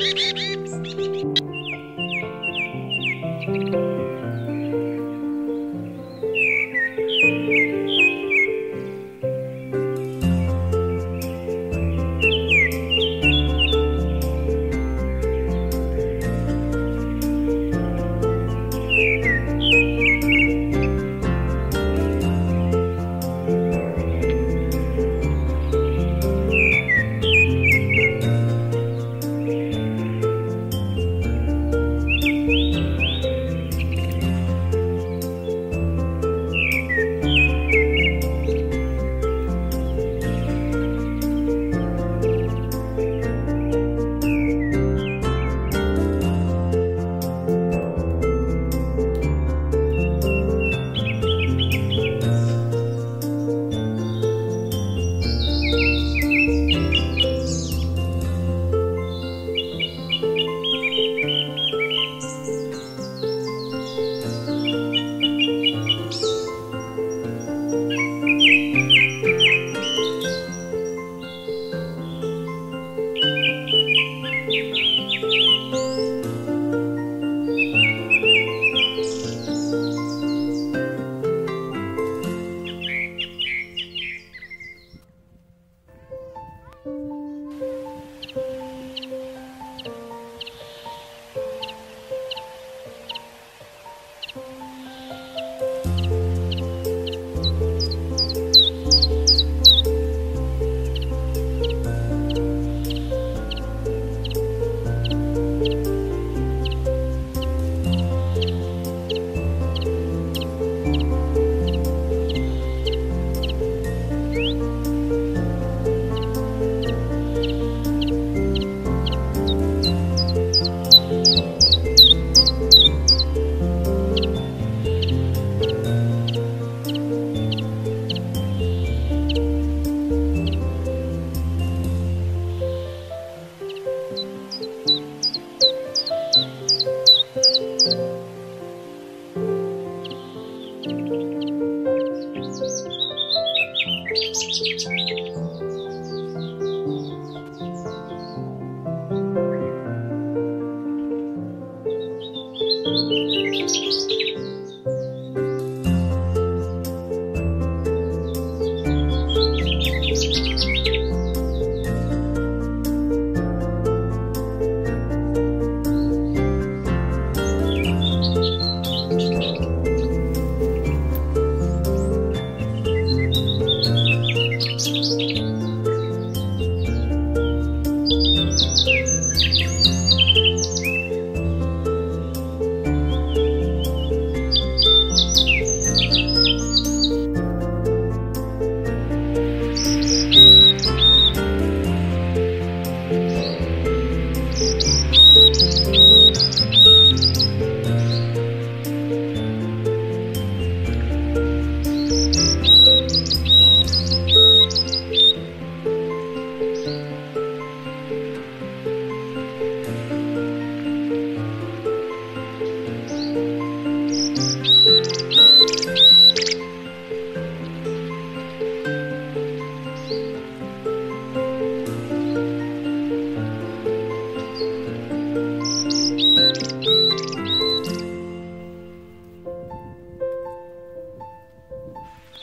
Thank you.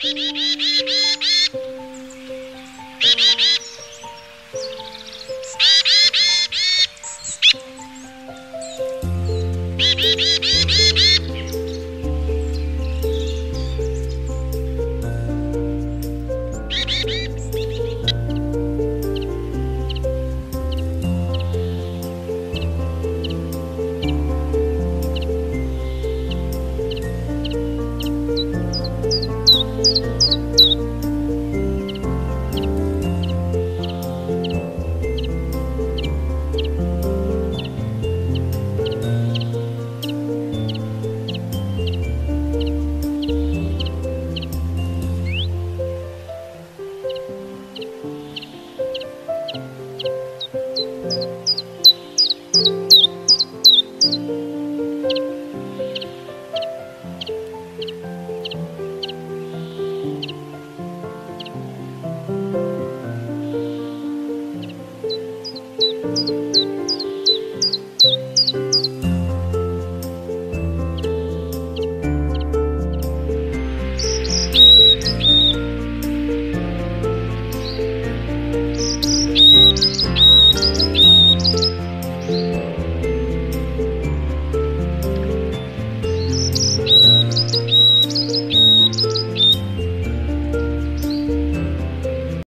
Beep, beep, beep.